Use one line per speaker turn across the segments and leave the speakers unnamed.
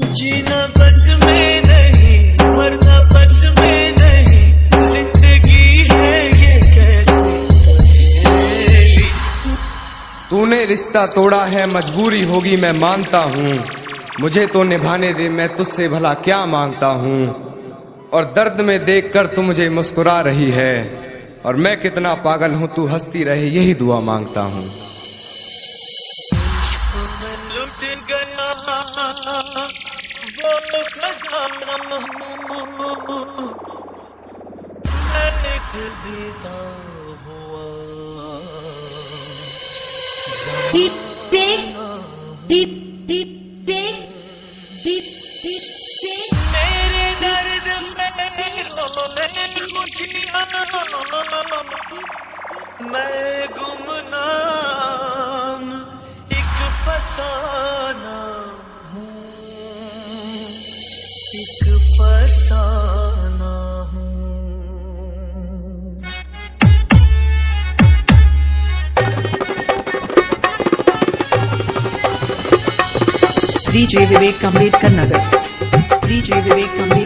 जीना बस में
तूने रिश्ता तोड़ा है, मजबूरी होगी, मैं मानता हूँ। मुझे तो निभाने दे, मैं तुझसे भला क्या माँगता हूँ? और दर्द में देख कर तू मुझे मुस्कुरा रही है। और मैं कितना पागल हूँ, तू हंसती रहे, यही दुआ माँगता हूँ।
गया वो मजानम मैं लिख देता हुआ
Beep, beep, beep, beep, beep, beep, beep, beep.
मेरे दर्द में रोने खुशियाँ मैं गुमनाम एक फसान एक फसाना डीजे विवेक अंबेडकर नगर। डीजे विवेक अंबेडकर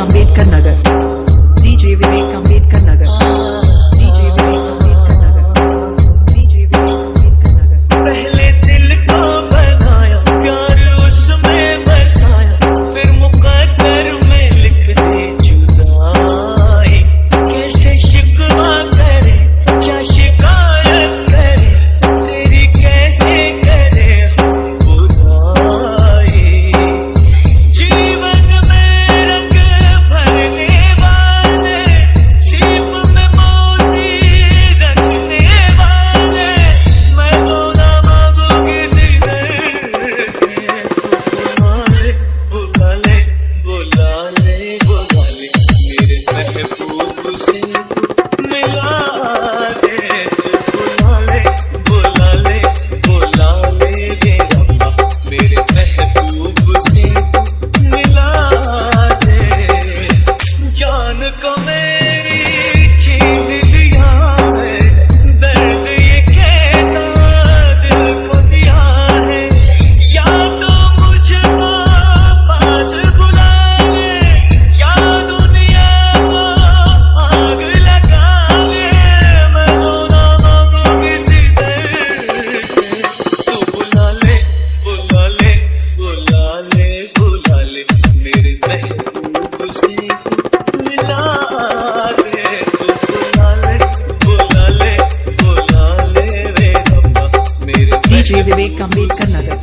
अंबेडकर नगर
ஸ்ரீ விவேக் அம்பேத்கர் நகர்